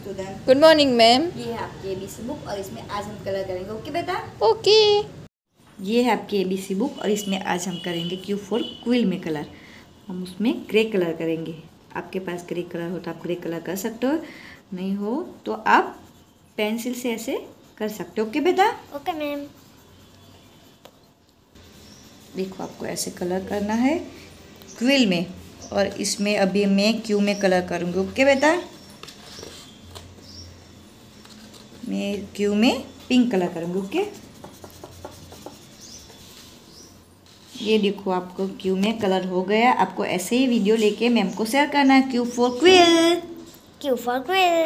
Student good morning ma'am ये है आपकी एबीसी बुक और इसमें आज हम कलर करेंगे। ओके बेटा? ओके ये है आपकी एबीसी बुक और इसमें आज हम करेंगे क्यू फोर क्विल में कलर। हम उसमें ग्रे कलर करेंगे। आपके पास ग्रे कलर हो तो आप ग्रे कलर कर सकते हो। नहीं हो तो आप पेंसिल से ऐसे कर सकते हो। ओके बेटा? ओके मैम देखो आपको ऐसे कलर करना है क्विल में और इसमें अभी मैं क्यू में कलर करूँगी। ओके बेटा? मैं, क्यू में पिंक कलर करूँगी, ओके? ये देखो आपको क्यू में कलर हो गया। आपको ऐसे ही वीडियो लेके मैम को शेयर करना है। Q for quill Q for quill